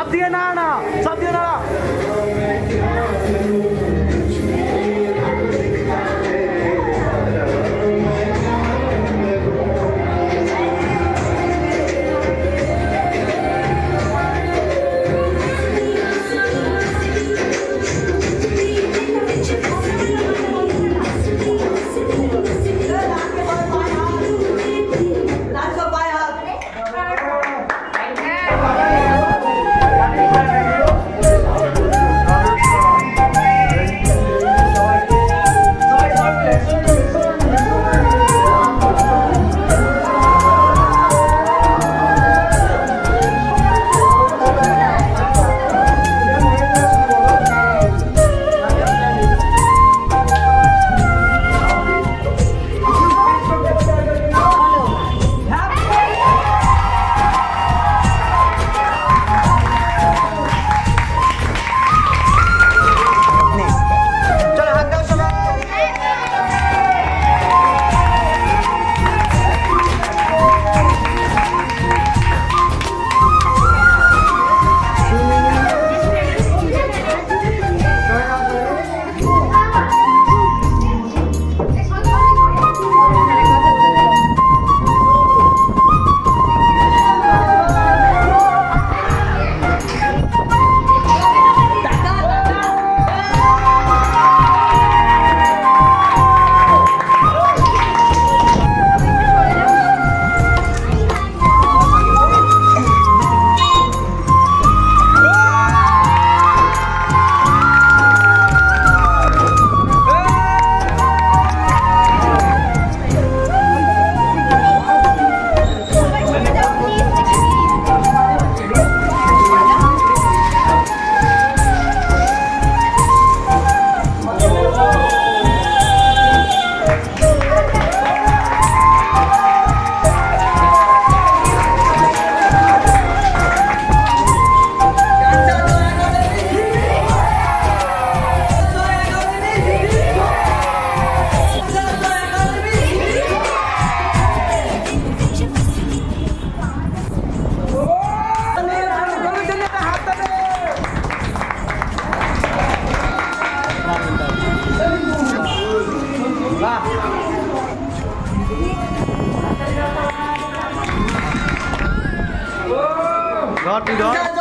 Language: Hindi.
Satyanarayan Satyanarayan Caught me, dog.